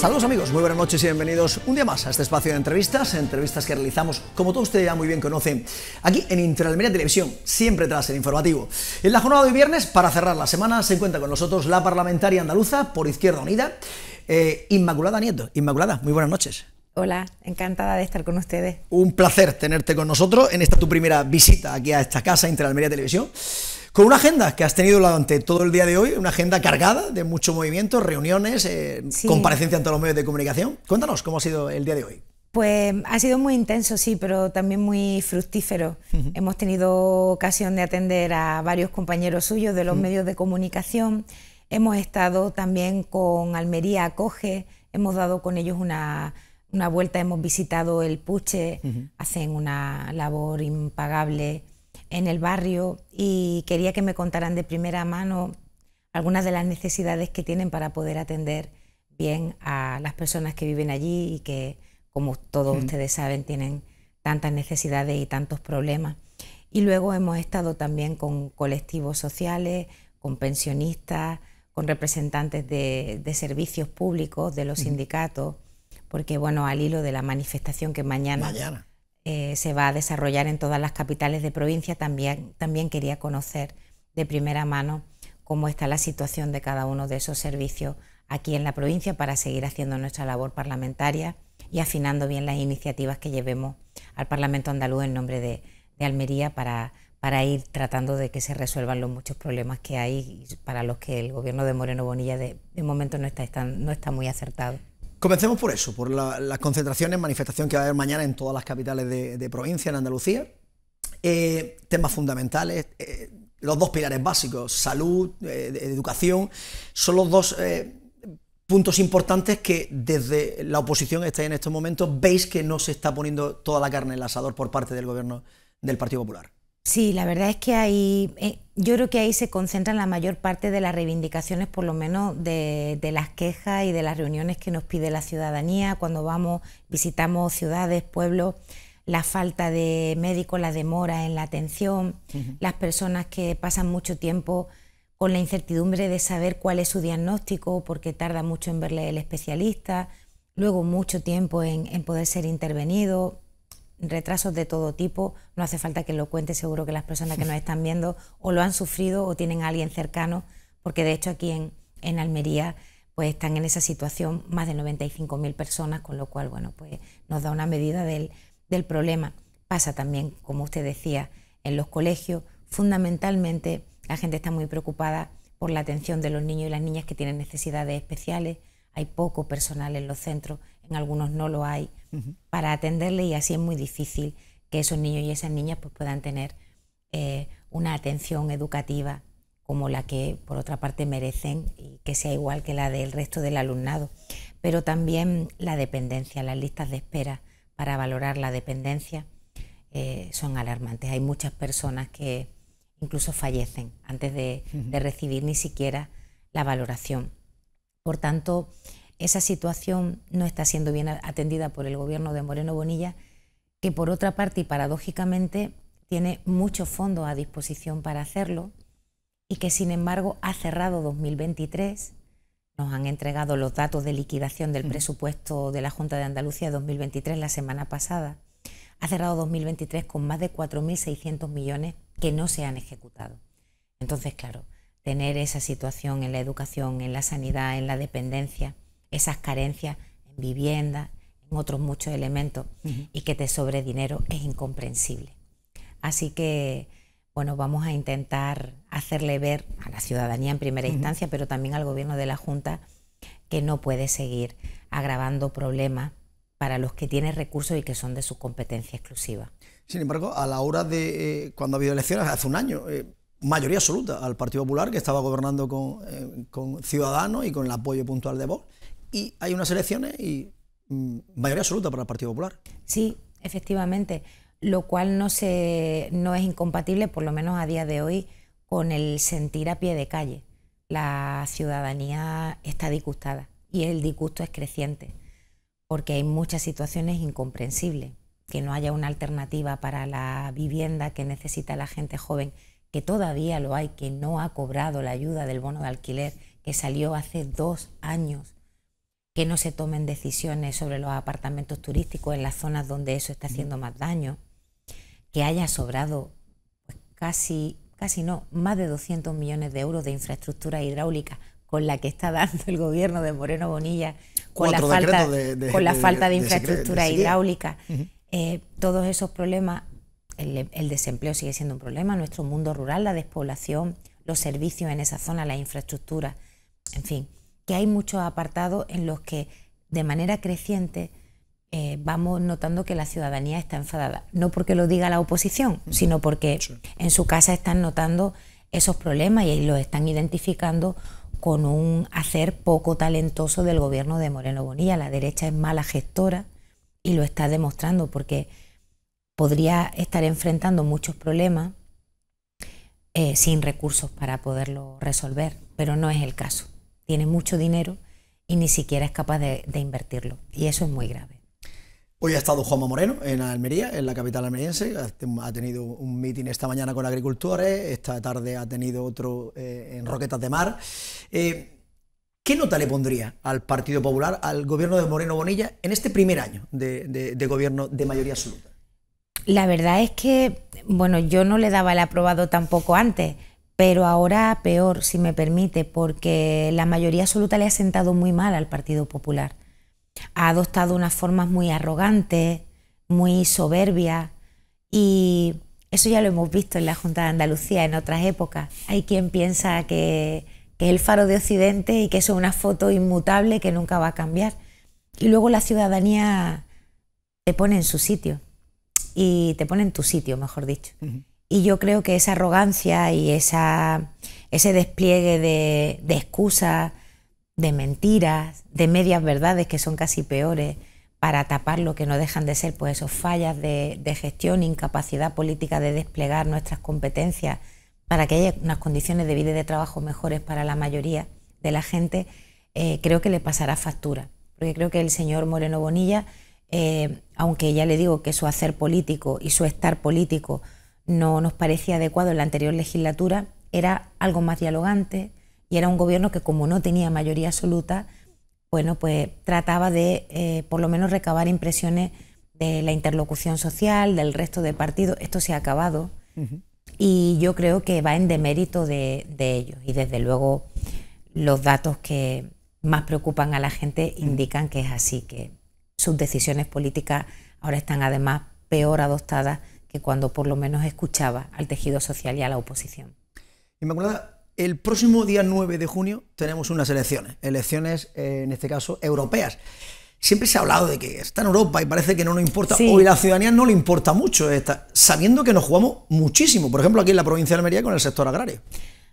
Saludos amigos, muy buenas noches y bienvenidos un día más a este espacio de entrevistas, entrevistas que realizamos, como todos ustedes ya muy bien conocen, aquí en Interalmería Televisión, siempre tras el informativo. En la jornada de viernes, para cerrar la semana, se encuentra con nosotros la parlamentaria andaluza por Izquierda Unida, eh, Inmaculada Nieto. Inmaculada, muy buenas noches. Hola, encantada de estar con ustedes. Un placer tenerte con nosotros en esta tu primera visita aquí a esta casa, Interalmería Televisión. Con una agenda que has tenido durante todo el día de hoy, una agenda cargada de mucho movimiento, reuniones, eh, comparecencia ante los medios de comunicación. Cuéntanos cómo ha sido el día de hoy. Pues ha sido muy intenso, sí, pero también muy fructífero. Hemos tenido ocasión de atender a varios compañeros suyos de los medios de comunicación. Hemos estado también con Almería Acoge, hemos dado con ellos una, vuelta, hemos visitado el Puche, hacen una labor impagable en el barrio y quería que me contaran de primera mano algunas de las necesidades que tienen para poder atender bien a las personas que viven allí y que, como todos ustedes saben, tienen tantas necesidades y tantos problemas. Y luego hemos estado también con colectivos sociales, con pensionistas, con representantes de, servicios públicos, de los sindicatos, porque bueno, al hilo de la manifestación que mañana, mañana. Eh, se va a desarrollar en todas las capitales de provincia, también, también quería conocer de primera mano cómo está la situación de cada uno de esos servicios aquí en la provincia para seguir haciendo nuestra labor parlamentaria y afinando bien las iniciativas que llevemos al Parlamento andaluz en nombre de, Almería para, para ir tratando de que se resuelvan los muchos problemas que hay para los que el gobierno de Moreno Bonilla de, momento no está, no está muy acertado. Comencemos por eso, por las concentraciones, manifestación que va a haber mañana en todas las capitales de, provincia, en Andalucía. Eh, temas fundamentales, eh, los dos pilares básicos, salud, eh, educación, son los dos puntos importantes que desde la oposición está en estos momentos veis que no se está poniendo toda la carne en el asador por parte del gobierno del Partido Popular. Sí, la verdad es que ahí, eh, yo creo que ahí se concentran la mayor parte de las reivindicaciones, por lo menos de, las quejas y de las reuniones que nos pide la ciudadanía. Cuando vamos, visitamos ciudades, pueblos, la falta de médicos, la demora en la atención, las personas que pasan mucho tiempo con la incertidumbre de saber cuál es su diagnóstico porque tarda mucho en verle el especialista, luego mucho tiempo en, en poder ser intervenido, retrasos de todo tipo, no hace falta que lo cuente, seguro que las personas que nos están viendo o lo han sufrido o tienen a alguien cercano, porque de hecho aquí en, en Almería pues están en esa situación más de 95.000 personas, con lo cual bueno, pues nos da una medida del, del problema. Pasa también, como usted decía, en los colegios, fundamentalmente la gente está muy preocupada por la atención de los niños y las niñas que tienen necesidades especiales, hay poco personal en los centros, en algunos no lo hay, para atenderle y así es muy difícil que esos niños y esas niñas pues, puedan tener eh, una atención educativa como la que por otra parte merecen y que sea igual que la del resto del alumnado. Pero también la dependencia, las listas de espera para valorar la dependencia eh, son alarmantes. Hay muchas personas que incluso fallecen antes de recibir ni siquiera la valoración. Por tanto, esa situación no está siendo bien atendida por el gobierno de Moreno Bonilla, que por otra parte y paradójicamente tiene muchos fondos a disposición para hacerlo y que sin embargo ha cerrado 2023. Nos han entregado los datos de liquidación del presupuesto de la Junta de Andalucía 2023 la semana pasada. Ha cerrado 2023 con más de 4.600 millones que no se han ejecutado. Entonces, claro, tener esa situación en la educación, en la sanidad, en la dependencia, esas carencias en vivienda, en otros muchos elementos y que te sobre dinero es incomprensible. Así que, bueno, vamos a intentar hacerle ver a la ciudadanía en primera instancia, pero también al gobierno de la Junta, que no puede seguir agravando problemas para los que tiene recursos y que son de su competencia exclusiva. Sin embargo, a la hora de eh, cuando ha habido elecciones, hace un año, eh, mayoría absoluta al Partido Popular, que estaba gobernando con, eh, con Ciudadanos y con el apoyo puntual de Vox y hay unas elecciones y mm, mayoría absoluta para el Partido Popular. Sí, efectivamente, lo cual no, se, no es incompatible, por lo menos a día de hoy, con el sentir a pie de calle. La ciudadanía está disgustada y el disgusto es creciente, porque hay muchas situaciones incomprensibles, que no haya una alternativa para la vivienda que necesita la gente joven, que todavía lo hay, que no ha cobrado la ayuda del bono de alquiler, que salió hace dos años que no se tomen decisiones sobre los apartamentos turísticos en las zonas donde eso está haciendo más daño, que haya sobrado pues, casi, casi no, más de 200 millones de euros de infraestructura hidráulica con la que está dando el gobierno de Moreno Bonilla, con la falta de, con la falta de, infraestructura hidráulica. Eh, todos esos problemas, el, desempleo sigue siendo un problema, nuestro mundo rural, la despoblación, los servicios en esa zona, la infraestructura, en fin, que hay muchos apartados en los que de manera creciente eh, vamos notando que la ciudadanía está enfadada. No porque lo diga la oposición, sino porque en su casa están notando esos problemas y los están identificando con un hacer poco talentoso del gobierno de Moreno Bonilla. La derecha es mala gestora y lo está demostrando porque podría estar enfrentando muchos problemas eh, sin recursos para poderlo resolver, pero no es el caso. Tiene mucho dinero y ni siquiera es capaz de, invertirlo y eso es muy grave. Hoy ha estado Juanma Moreno en Almería, en la capital almeriense. Ha tenido un meeting esta mañana con agricultores, esta tarde ha tenido otro eh, en Roquetas de Mar. Eh, ¿Qué nota le pondría al Partido Popular, al gobierno de Moreno Bonilla, en este primer año de gobierno de mayoría absoluta? La verdad es que, bueno, yo no le daba el aprobado tampoco antes, pero ahora peor, si me permite, porque la mayoría absoluta le ha sentado muy mal al Partido Popular. Ha adoptado unas formas muy arrogantes, muy soberbias, y eso ya lo hemos visto en la Junta de Andalucía en otras épocas. Hay quien piensa que, es el faro de Occidente y que eso es una foto inmutable que nunca va a cambiar. Y luego la ciudadanía te pone en su sitio y te pone en tu sitio, mejor dicho. Y yo creo que esa arrogancia y esa, ese despliegue de, de excusas, de mentiras, de medias verdades que son casi peores para tapar lo que no dejan de ser pues esos fallas de, gestión, incapacidad política de desplegar nuestras competencias para que haya unas condiciones de vida y de trabajo mejores para la mayoría de la gente, eh, creo que le pasará factura. Porque creo que el señor Moreno Bonilla eh, aunque ya le digo que su hacer político y su estar político no nos parecía adecuado en la anterior legislatura, era algo más dialogante y era un gobierno que como no tenía mayoría absoluta, bueno, pues trataba de eh, por lo menos recabar impresiones de la interlocución social, del resto de partidos. Esto se ha acabado. Y yo creo que va en demérito de, de ellos. Y desde luego los datos que más preocupan a la gente indican que es así, que sus decisiones políticas ahora están además peor adoptadas que cuando por lo menos escuchaba al tejido social y a la oposición. Inmaculada, el próximo día 9 de junio tenemos unas elecciones, elecciones eh, en este caso europeas. Siempre se ha hablado de que está en Europa y parece que no nos importa. Hoy la ciudadanía no le importa mucho, esta, sabiendo que nos jugamos muchísimo, por ejemplo aquí en la provincia de Almería con el sector agrario.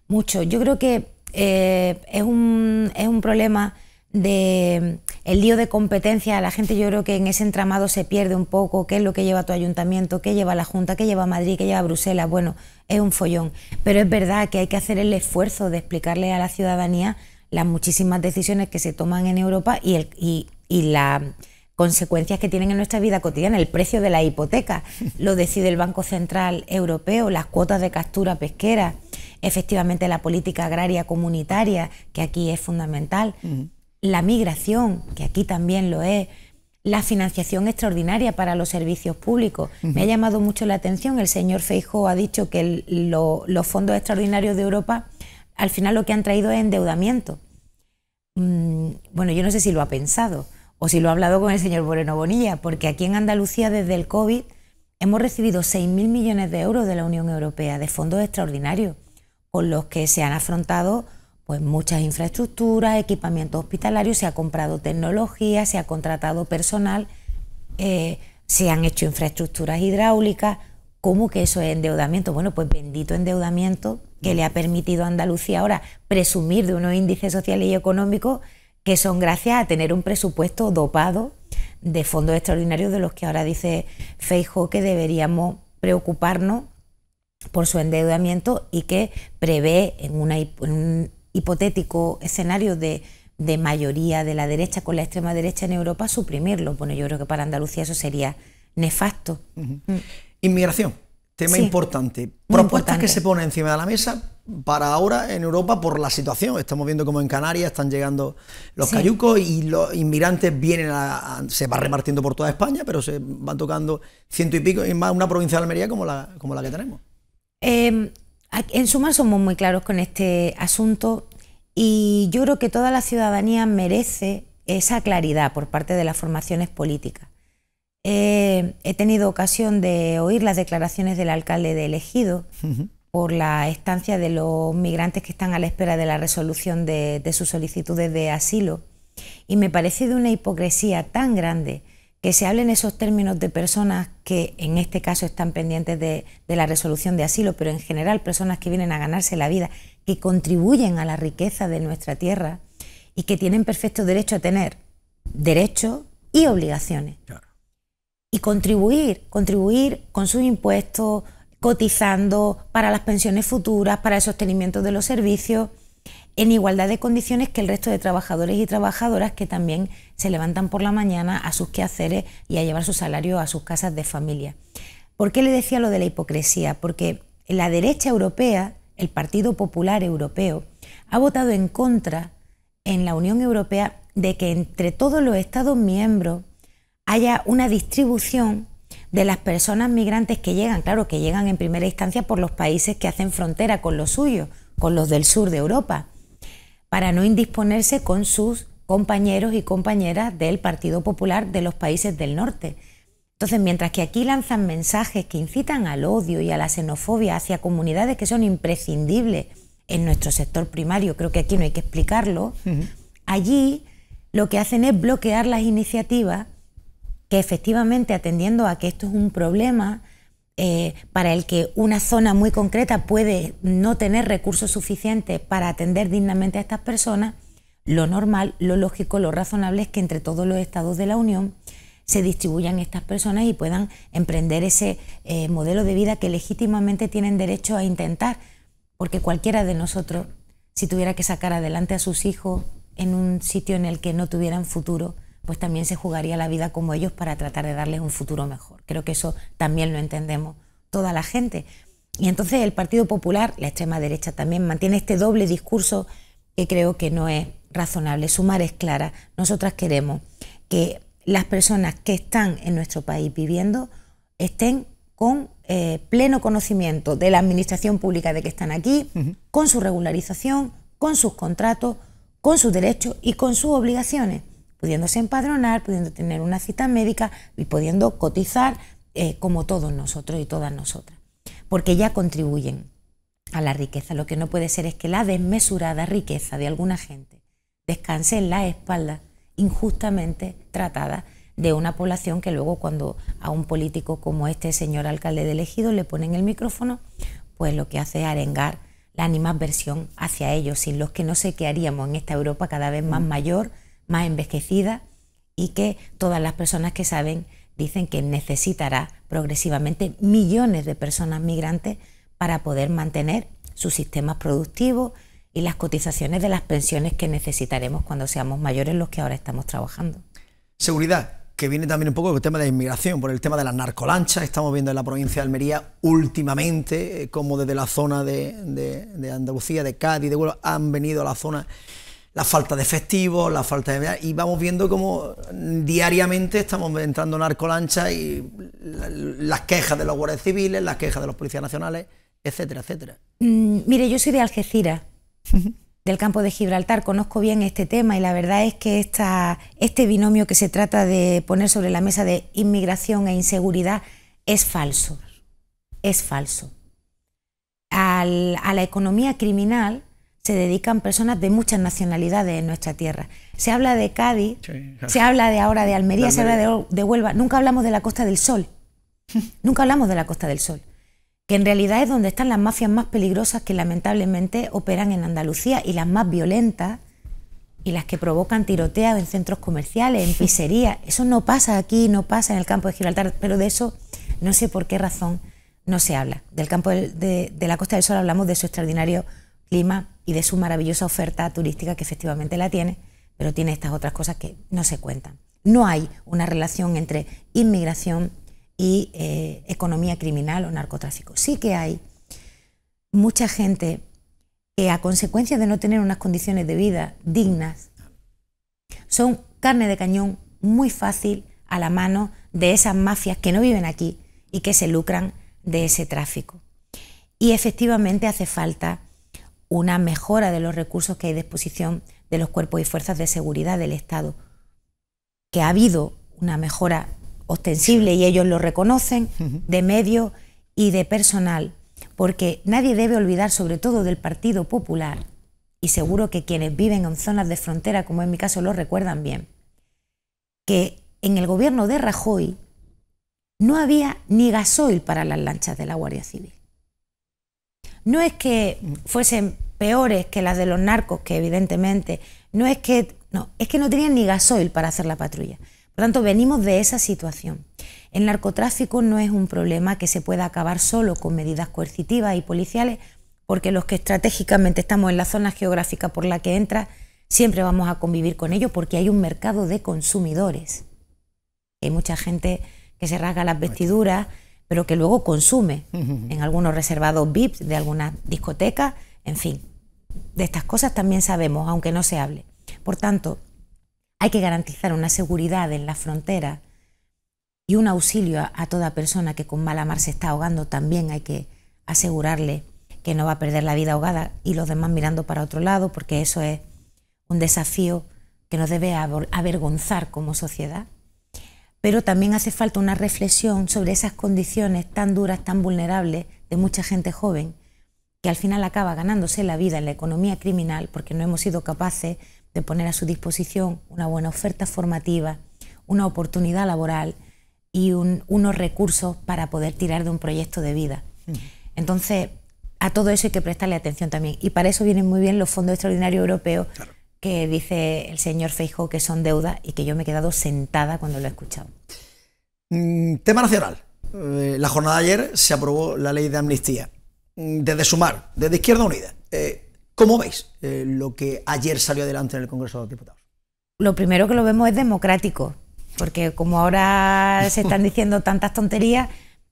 Mucho. Yo creo que eh, es, un, es un problema de el lío de competencia, la gente yo creo que en ese entramado se pierde un poco, qué es lo que lleva tu ayuntamiento, qué lleva la Junta, qué lleva Madrid, qué lleva Bruselas, bueno, es un follón, pero es verdad que hay que hacer el esfuerzo de explicarle a la ciudadanía las muchísimas decisiones que se toman en Europa y, el, y, y las consecuencias que tienen en nuestra vida cotidiana, el precio de la hipoteca, lo decide el Banco Central Europeo, las cuotas de captura pesquera, efectivamente la política agraria comunitaria, que aquí es fundamental la migración, que aquí también lo es, la financiación extraordinaria para los servicios públicos. Me ha llamado mucho la atención, el señor Feijóo ha dicho que los fondos extraordinarios de Europa al final lo que han traído es endeudamiento. Mm, bueno, yo no sé si lo ha pensado o si lo ha hablado con el señor Moreno Bonilla, porque aquí en Andalucía desde el COVID hemos recibido 6.000 millones de euros de la Unión Europea de fondos extraordinarios, con los que se han afrontado pues muchas infraestructuras, equipamientos hospitalarios, se ha comprado tecnología, se ha contratado personal, eh, se han hecho infraestructuras hidráulicas. ¿Cómo que eso es endeudamiento? Bueno, pues bendito endeudamiento que le ha permitido a Andalucía ahora presumir de unos índices sociales y económicos que son gracias a tener un presupuesto dopado de fondos extraordinarios de los que ahora dice Feijo que deberíamos preocuparnos por su endeudamiento y que prevé en, una, en hipotético escenario de, mayoría de la derecha con la extrema derecha en Europa, suprimirlo. Bueno, yo creo que para Andalucía eso sería nefasto. Inmigración, tema importante. Propuestas que se ponen encima de la mesa, para ahora en Europa por la situación. Estamos viendo como en Canarias están llegando los cayucos y los inmigrantes vienen a, se va repartiendo por toda España, pero se van tocando ciento y pico, y más una provincia de Almería como la, como la que tenemos. Em, en Sumar somos muy claros con este asunto y yo creo que toda la ciudadanía merece esa claridad por parte de las formaciones políticas. Eh, he tenido ocasión de oír las declaraciones del alcalde de elegido por la estancia de los migrantes que están a la espera de la resolución de, sus solicitudes de asilo y me parece de una hipocresía tan grande que se hablen esos términos de personas que en este caso están pendientes de, de, la resolución de asilo, pero en general personas que vienen a ganarse la vida, que contribuyen a la riqueza de nuestra tierra y que tienen perfecto derecho a tener derechos y obligaciones. Y contribuir, contribuir con sus impuestos, cotizando para las pensiones futuras, para el sostenimiento de los servicios, en igualdad de condiciones que el resto de trabajadores y trabajadoras que también se levantan por la mañana a sus quehaceres y a llevar su salario a sus casas de familia. ¿Por qué le decía lo de la hipocresía? Porque la derecha europea, el Partido Popular Europeo, ha votado en contra en la Unión Europea de que entre todos los Estados miembros haya una distribución de las personas migrantes que llegan, claro, que llegan en primera instancia por los países que hacen frontera con los suyos, con los del sur de Europa, para no indisponerse con sus compañeros y compañeras del Partido Popular de los países del norte. Entonces, mientras que aquí lanzan mensajes que incitan al odio y a la xenofobia hacia comunidades que son imprescindibles en nuestro sector primario, creo que aquí no hay que explicarlo, allí lo que hacen es bloquear las iniciativas que efectivamente atendiendo a que esto es un problema eh, para el que una zona muy concreta puede no tener recursos suficientes para atender dignamente a estas personas, lo normal, lo lógico, lo razonable es que entre todos los estados de la Unión se distribuyan estas personas y puedan emprender ese eh, modelo de vida que legítimamente tienen derecho a intentar, porque cualquiera de nosotros, si tuviera que sacar adelante a sus hijos en un sitio en el que no tuvieran futuro, pues también se jugaría la vida como ellos para tratar de darles un futuro mejor. Creo que eso también lo entendemos toda la gente. Y entonces el Partido Popular, la extrema derecha también, mantiene este doble discurso que creo que no es razonable. Sumar es clara. Nosotras queremos que las personas que están en nuestro país viviendo estén con eh, pleno conocimiento de la administración pública de que están aquí, con su regularización, con sus contratos, con sus derechos y con sus obligaciones pudiéndose empadronar, pudiendo tener una cita médica y pudiendo cotizar eh, como todos nosotros y todas nosotras, porque ya contribuyen a la riqueza. Lo que no puede ser es que la desmesurada riqueza de alguna gente descanse en la espalda injustamente tratada de una población que luego cuando a un político como este señor alcalde de elegido le ponen el micrófono, pues lo que hace es arengar la animadversión hacia ellos, sin los que no sé qué haríamos en esta Europa cada vez más mm. mayor, más envejecida y que todas las personas que saben dicen que necesitará progresivamente millones de personas migrantes para poder mantener sus sistemas productivos y las cotizaciones de las pensiones que necesitaremos cuando seamos mayores los que ahora estamos trabajando. Seguridad, que viene también un poco con el tema de la inmigración, por el tema de las narcolanchas. Estamos viendo en la provincia de Almería últimamente eh, como desde la zona de, de Andalucía, de Cádiz, de Huelva, han venido a la zona la falta de efectivos, la falta de... Y vamos viendo cómo diariamente estamos entrando en narcolancha y las quejas de los guardias civiles, las quejas de los policías nacionales, etcétera, etcétera. Mm, mire, yo soy de Algeciras, del campo de Gibraltar, conozco bien este tema y la verdad es que esta, este binomio que se trata de poner sobre la mesa de inmigración e inseguridad es falso, es falso. a la economía criminal se dedican personas de muchas nacionalidades en nuestra tierra. Se habla de Cádiz, se habla de ahora de Almería, se habla de, Huelva. Nunca hablamos de la Costa del Sol. Nunca hablamos de la Costa del Sol. Que en realidad es donde están las mafias más peligrosas que lamentablemente operan en Andalucía y las más violentas y las que provocan tiroteos en centros comerciales, en pizzerías. Eso no pasa aquí, no pasa en el campo de Gibraltar, pero de eso no sé por qué razón no se habla. Del campo de la Costa del Sol hablamos de su extraordinario clima y de su maravillosa oferta turística que efectivamente la tiene, pero tiene estas otras cosas que no se cuentan. No hay una relación entre inmigración y eh, economía criminal o narcotráfico. Sí que hay mucha gente que a consecuencia de no tener unas condiciones de vida dignas, son carne de cañón muy fácil a la mano de esas mafias que no viven aquí y que se lucran de ese tráfico. Y efectivamente hace falta una mejora de los recursos que hay a disposición de los cuerpos y fuerzas de seguridad del Estado, que ha habido una mejora ostensible y ellos lo reconocen, de medios y de personal, porque nadie debe olvidar, sobre todo del Partido Popular, y seguro que quienes viven en zonas de frontera, como en mi caso, lo recuerdan bien, que en el gobierno de Rajoy no había ni gasoil para las lanchas de la Guardia Civil. No es que fuesen peores que las de los narcos, que evidentemente, no es que, no, es que no tenían ni gasoil para hacer la patrulla. Por tanto, venimos de esa situación. El narcotráfico no es un problema que se pueda acabar solo con medidas coercitivas y policiales, porque los que estratégicamente estamos en la zona geográfica por la que entra, siempre vamos a convivir con ello porque hay un mercado de consumidores. Hay mucha gente que se rasga las vestiduras, pero que luego consume en algunos reservados VIPs de algunas discotecas, en fin. De estas cosas también sabemos, aunque no se hable. Por tanto, hay que garantizar una seguridad en la frontera y un auxilio a, toda persona que con mala mar se está ahogando. También hay que asegurarle que no va a perder la vida ahogada y los demás mirando para otro lado, porque eso es un desafío que nos debe avergonzar como sociedad pero también hace falta una reflexión sobre esas condiciones tan duras, tan vulnerables de mucha gente joven, que al final acaba ganándose la vida en la economía criminal porque no hemos sido capaces de poner a su disposición una buena oferta formativa, una oportunidad laboral y unos recursos para poder tirar de un proyecto de vida. Mm. Entonces, a todo eso hay que prestarle atención también. Y para eso vienen muy bien los fondos extraordinarios europeos, que dice el señor Feijóo que son deuda y que yo me he quedado sentada cuando lo he escuchado. Mm, tema nacional. Eh, la jornada de ayer se aprobó la ley de amnistía. Mm, desde Sumar, desde Izquierda Unida. Eh, ¿Cómo veis eh, lo que ayer salió adelante en el Congreso de los Diputados? Lo primero que lo vemos es democrático, porque como ahora se están diciendo tantas tonterías,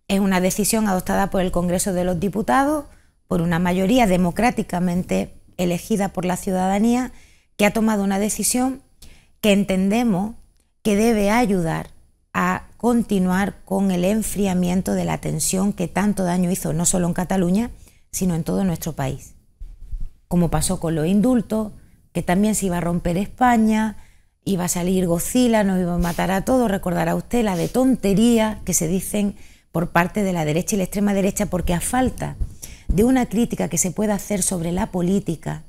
es una decisión adoptada por el Congreso de los Diputados, por una mayoría democráticamente elegida por la ciudadanía que ha tomado una decisión que entendemos que debe ayudar a continuar con el enfriamiento de la tensión que tanto daño hizo no solo en Cataluña, sino en todo nuestro país. Como pasó con los indultos, que también se iba a romper España, iba a salir Gocila, nos iba a matar a todos, recordará usted la de tontería que se dicen por parte de la derecha y la extrema derecha, porque a falta de una crítica que se pueda hacer sobre la política,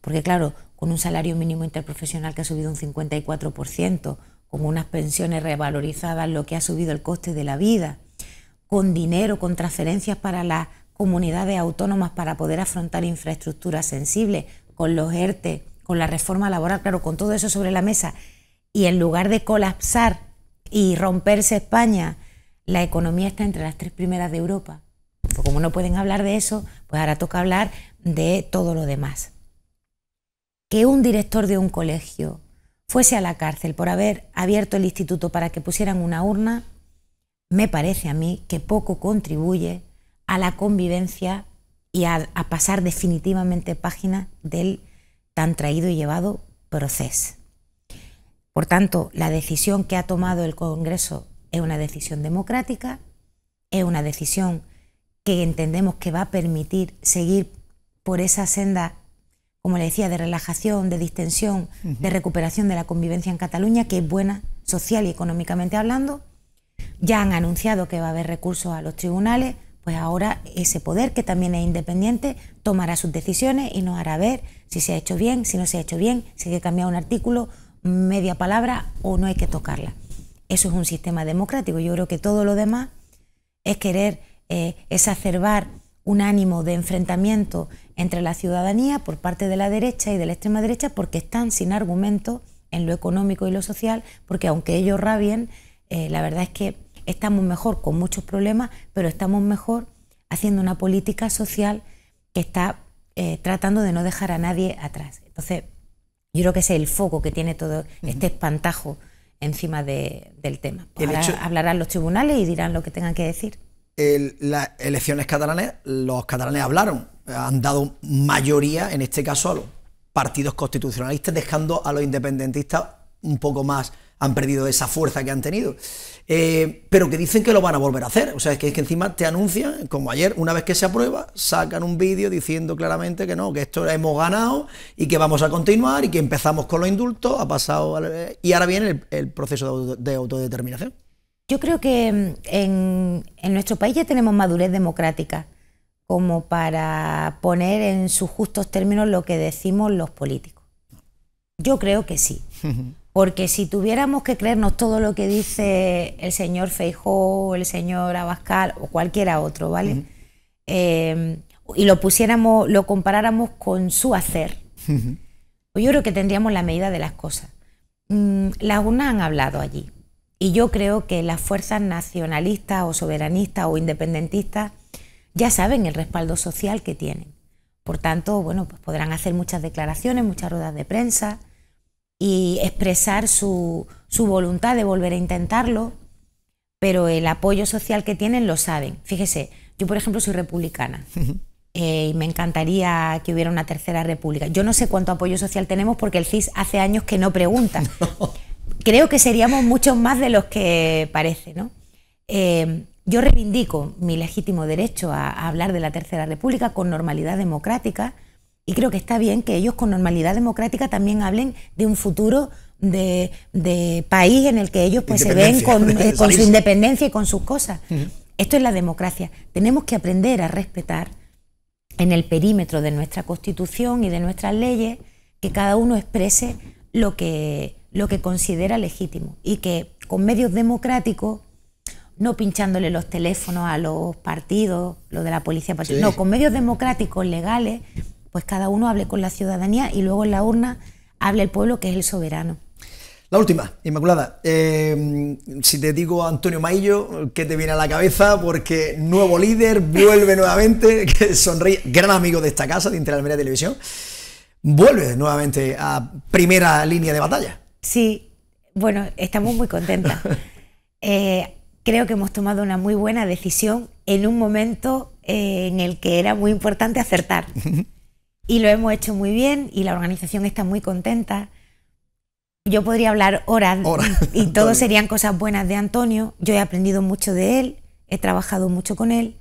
porque claro, con un salario mínimo interprofesional que ha subido un 54%, con unas pensiones revalorizadas, lo que ha subido el coste de la vida, con dinero, con transferencias para las comunidades autónomas para poder afrontar infraestructuras sensibles, con los ERTE, con la reforma laboral, claro, con todo eso sobre la mesa, y en lugar de colapsar y romperse España, la economía está entre las tres primeras de Europa. Pues como no pueden hablar de eso, pues ahora toca hablar de todo lo demás que un director de un colegio fuese a la cárcel por haber abierto el instituto para que pusieran una urna, me parece a mí que poco contribuye a la convivencia y a, pasar definitivamente página del tan traído y llevado proceso. Por tanto, la decisión que ha tomado el Congreso es una decisión democrática, es una decisión que entendemos que va a permitir seguir por esa senda como le decía, de relajación, de distensión, de recuperación de la convivencia en Cataluña, que es buena social y económicamente hablando. Ya han anunciado que va a haber recursos a los tribunales, pues ahora ese poder, que también es independiente, tomará sus decisiones y nos hará ver si se ha hecho bien, si no se ha hecho bien, si hay que cambiar un artículo, media palabra o no hay que tocarla. Eso es un sistema democrático. Yo creo que todo lo demás es querer eh, exacerbar un ánimo de enfrentamiento entre la ciudadanía por parte de la derecha y de la extrema derecha porque están sin argumento en lo económico y lo social, porque aunque ellos rabien, eh, la verdad es que estamos mejor con muchos problemas, pero estamos mejor haciendo una política social que está eh, tratando de no dejar a nadie atrás. Entonces, yo creo que ese es el foco que tiene todo este espantajo encima del tema. Ahora hablarán los tribunales y dirán lo que tengan que decir las elecciones catalanes, los catalanes hablaron han dado mayoría, en este caso, a los partidos constitucionalistas, dejando a los independentistas un poco más, han perdido esa fuerza que han tenido. Eh, pero que dicen que lo van a volver a hacer. O sea, es que, es que encima te anuncian, como ayer, una vez que se aprueba, sacan un vídeo diciendo claramente que no, que esto hemos ganado y que vamos a continuar y que empezamos con los indultos, ha pasado y ahora viene el, proceso de, autodeterminación. Yo creo que mm, en, en nuestro país ya tenemos madurez democrática como para poner en sus justos términos lo que decimos los políticos. Yo creo que sí. Porque si tuviéramos que creernos todo lo que dice el señor Feijó, el señor Abascal o cualquiera otro, ¿vale? Eh, y lo pusiéramos, lo comparáramos con su hacer, pues yo creo que tendríamos la medida de las cosas. Mm, las urnas han hablado allí. Y yo creo que las fuerzas nacionalistas o soberanistas o independentistas ya saben el respaldo social que tienen. Por tanto, bueno, pues podrán hacer muchas declaraciones, muchas ruedas de prensa, y expresar su, voluntad de volver a intentarlo, pero el apoyo social que tienen lo saben. Fíjese, yo por ejemplo soy republicana. Eh, y me encantaría que hubiera una tercera república. Yo no sé cuánto apoyo social tenemos porque el CIS hace años que no pregunta. Creo que seríamos muchos más de los que parece. ¿no? Eh, yo reivindico mi legítimo derecho a, hablar de la tercera república con normalidad democrática y creo que está bien que ellos con normalidad democrática también hablen de un futuro de, país en el que ellos pues se ven con, eh, su independencia y con sus cosas. Esto es la democracia. Tenemos que aprender a respetar en el perímetro de nuestra constitución y de nuestras leyes que cada uno exprese lo que, lo que considera legítimo y que con medios democráticos, no pinchándole los teléfonos a los partidos, lo de la policía, no, con medios democráticos legales pues cada uno hable con la ciudadanía y luego en la urna hable el pueblo que es el soberano. La última, Inmaculada. Eh, si te digo Antonio Maillo, ¿qué te viene a la cabeza? Porque nuevo líder, vuelve nuevamente, que sonríe, gran amigo de esta casa, de Interalmería Televisión, vuelve nuevamente a primera línea de batalla. Sí, bueno, estamos muy contentas. Eh, creo que hemos tomado una muy buena decisión en un momento eh, en el que era muy importante acertar. y lo hemos hecho muy bien y la organización está muy contenta. Yo podría hablar horas y todo serían cosas buenas de Antonio. Yo he aprendido mucho de él, he trabajado mucho con él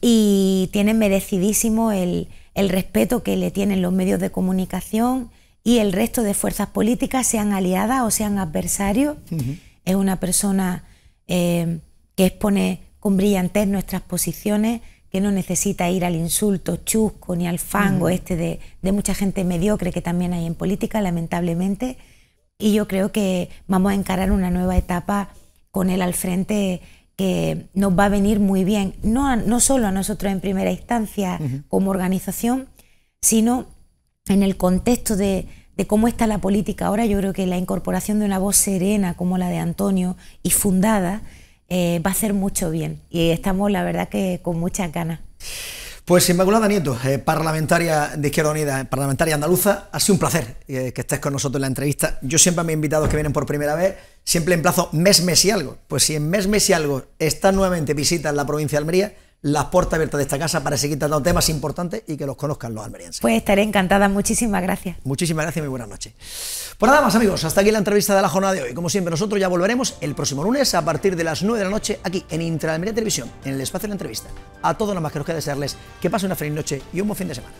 y tiene merecidísimo el, respeto que le tienen los medios de comunicación y el resto de fuerzas políticas, sean aliadas o sean adversarios. Es una persona eh, que expone con brillantez nuestras posiciones, que no necesita ir al insulto chusco ni al fango este de, mucha gente mediocre que también hay en política, lamentablemente. Y yo creo que vamos a encarar una nueva etapa con él al frente que nos va a venir muy bien, no, no solo a nosotros en primera instancia como organización, sino en el contexto de, cómo está la política ahora. Yo creo que la incorporación de una voz serena como la de Antonio y fundada, eh, va a hacer mucho bien y estamos, la verdad, que con muchas ganas. Pues Inmaculada Nieto, eh, parlamentaria de Izquierda Unida, parlamentaria andaluza, ha sido un placer eh, que estés con nosotros en la entrevista. Yo siempre me he invitado que vienen por primera vez, siempre emplazo mes, mes y algo. Pues si en mes, mes y algo están nuevamente visitas la provincia de Almería, las puertas abiertas de esta casa para seguir tratando temas importantes y que los conozcan los almerienses. Pues estaré encantada, muchísimas gracias. Muchísimas gracias y muy buenas noches. Pues nada más amigos, hasta aquí la entrevista de la jornada de hoy. Como siempre, nosotros ya volveremos el próximo lunes a partir de las 9 de la noche aquí en Intraalmería Televisión, en el espacio de la entrevista. A todos nada más que nos queda desearles que pasen una feliz noche y un buen fin de semana.